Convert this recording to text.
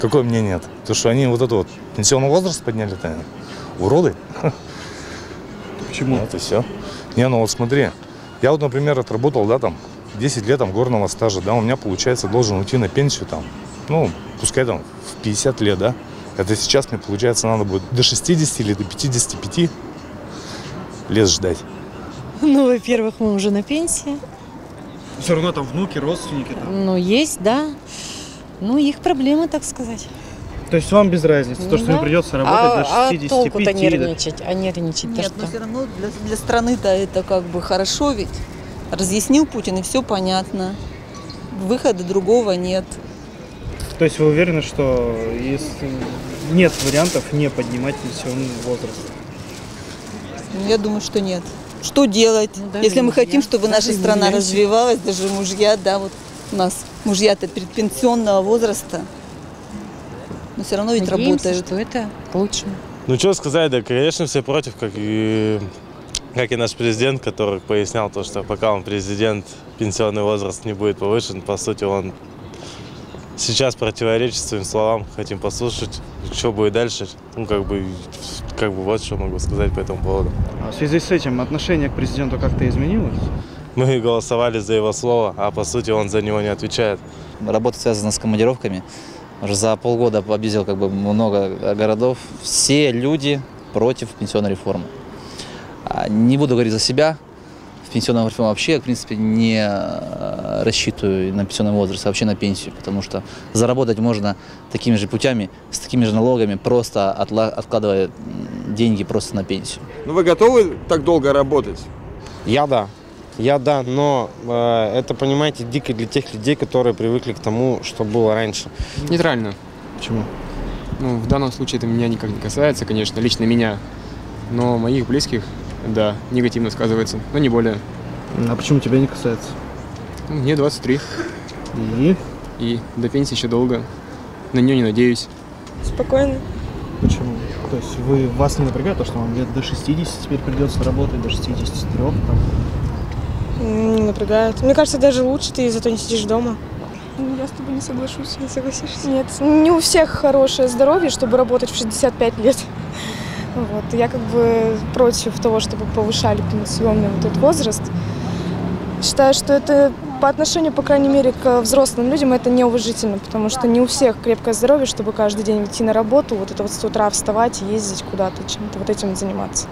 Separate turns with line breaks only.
Какое мне нет? То, что они вот этот вот пенсионный возраст подняли-то, уроды.
Почему?
Вот и все. Не, ну вот смотри, я вот, например, отработал, да, там, 10 лет там горного стажа, да, у меня, получается, должен уйти на пенсию там, ну, пускай там в 50 лет, да. Это сейчас мне, получается, надо будет до 60 или до 55 лет ждать.
Ну, во-первых, мы уже на пенсии.
Все равно там внуки, родственники. Там.
Ну, есть, да. Ну, их проблемы, так сказать.
То есть вам без разницы, то, что
Да.
им придется работать
а,
до
а толку-то
65
нервничать? А нервничать
Нет,
то
но
что?
все равно для, для страны-то это как бы хорошо ведь. Разъяснил Путин, и все понятно. Выхода другого нет.
То есть вы уверены, что если нет вариантов не поднимать пенсионный возраст?
Ну, Я думаю, что нет. Что делать,
Ну,
если мы
мужья,
хотим, чтобы наша страна
мужья.
развивалась, даже мужья, да, вот у нас мужья-то предпенсионного возраста, но все равно ведь
Надеемся,
работают.
что это к лучшему.
Ну что сказать, да, конечно, все против, как и, как и наш президент, который пояснял то, что пока он президент, пенсионный возраст не будет повышен. По сути, он сейчас противоречит своим словам. Хотим послушать, что будет дальше. Ну, как бы, как бы вот что могу сказать по этому поводу.
А в связи с этим отношение к президенту как-то изменилось?
Мы голосовали за его слово, а по сути он за него не отвечает.
Работа связана с командировками. Уже за полгода объездил как бы много городов. Все люди против пенсионной реформы. А, Не буду говорить за себя. В пенсионную реформу вообще, в принципе, не э, рассчитываю на пенсионный возраст, а вообще на пенсию, потому что заработать можно такими же путями, с такими же налогами, просто откладывая деньги просто на пенсию.
Ну вы готовы так долго работать?
Я да. Я да, но э, это, понимаете, дико для тех людей, которые привыкли к тому, что было раньше.
Нейтрально.
Почему?
Ну, в данном случае это меня никак не касается, конечно, лично меня. Но моих близких, да, негативно сказывается. Но не более.
А почему тебя не касается?
Ну, Мне 23,
И
и до пенсии еще долго. На нее не надеюсь.
Спокойно.
почему? То есть вы вас не напрягает то, что вам лет до 60 теперь придется работать, до 63 там?
Не напрягает. Мне кажется, даже лучше ты зато не сидишь дома.
Я с тобой не соглашусь.
Не согласишься?
Нет, не у всех хорошее здоровье, чтобы работать в 65 лет. Вот. Я как бы против того, чтобы повышали пенсионный вот этот возраст. Считаю, что это по отношению, по крайней мере, к взрослым людям это неуважительно, потому что не у всех крепкое здоровье, чтобы каждый день идти на работу, вот это вот с утра вставать, ездить куда-то, чем-то вот этим заниматься.